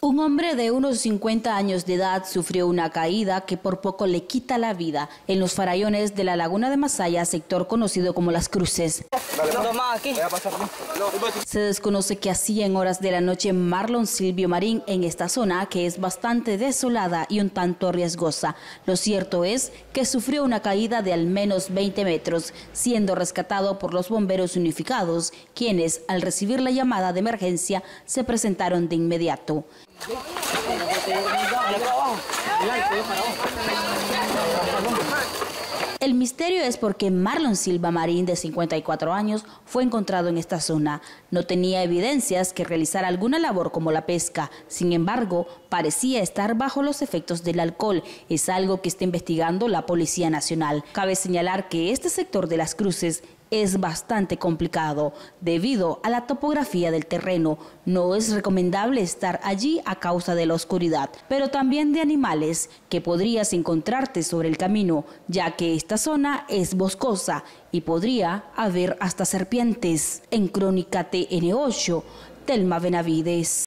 Un hombre de unos 50 años de edad sufrió una caída que por poco le quita la vida en los farallones de la laguna de Masaya, sector conocido como Las Cruces. Se desconoce qué hacía en horas de la noche Marlon Silvio Marín en esta zona que es bastante desolada y un tanto riesgosa. Lo cierto es que sufrió una caída de al menos 20 metros, siendo rescatado por los bomberos unificados, quienes al recibir la llamada de emergencia se presentaron de inmediato. El misterio es porque Marlon Silva Marín, de 54 años, fue encontrado en esta zona. No tenía evidencias que realizara alguna labor como la pesca. Sin embargo, parecía estar bajo los efectos del alcohol. Es algo que está investigando la Policía Nacional. Cabe señalar que este sector de las cruces es bastante complicado debido a la topografía del terreno. No es recomendable estar allí a causa de la oscuridad, pero también de animales que podrías encontrarte sobre el camino, ya que esta zona es boscosa y podría haber hasta serpientes. En Crónica TN8, Telma Benavides.